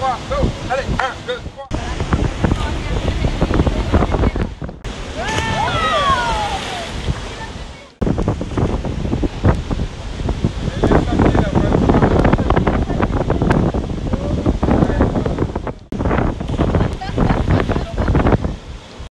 3, go Allez, 1, 2, 3